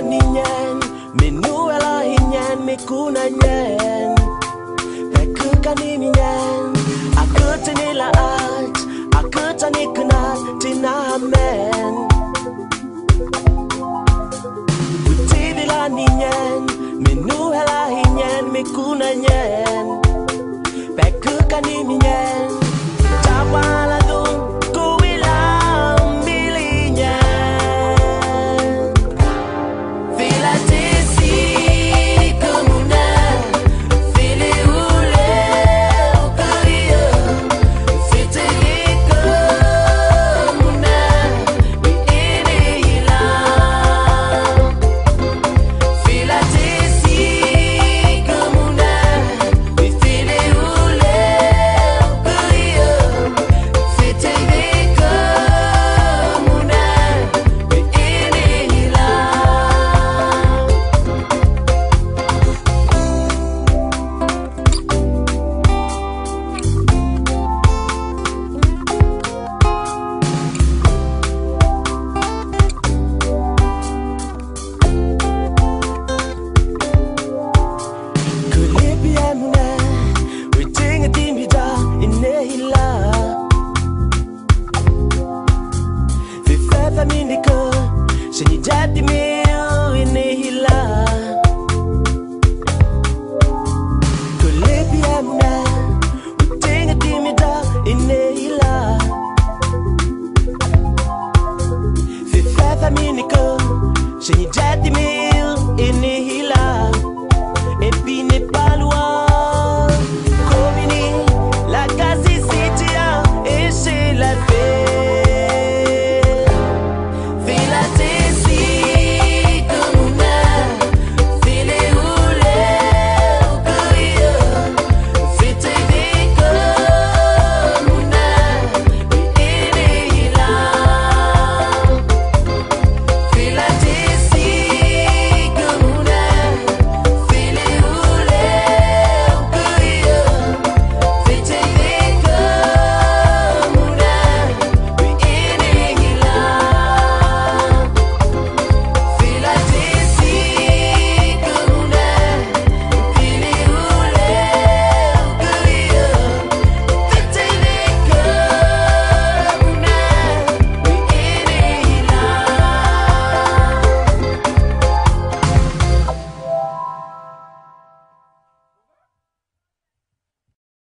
ni nyen mi nu ela hi nyen mi kuna nyen pe ku ka ni mi nyen a te ni la at a ku ta ni kuna ti na men ku ti di la ni nyen mi nu ela hi nyen mi kuna nyen pe ku ka ni mi nyen ta daddy me